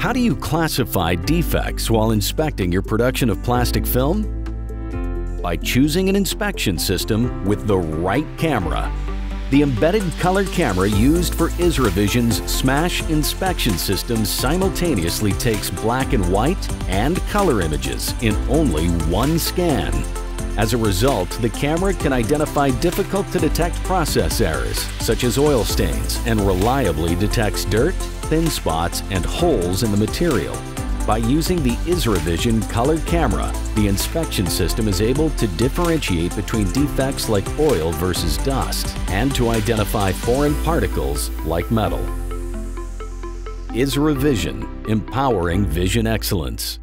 How do you classify defects while inspecting your production of plastic film? By choosing an inspection system with the right camera. The embedded color camera used for IsraVision's SMASH inspection system simultaneously takes black and white and color images in only one scan. As a result, the camera can identify difficult to detect process errors, such as oil stains, and reliably detects dirt, thin spots, and holes in the material. By using the IsraVision colored camera, the inspection system is able to differentiate between defects like oil versus dust and to identify foreign particles like metal. IsraVision, empowering vision excellence.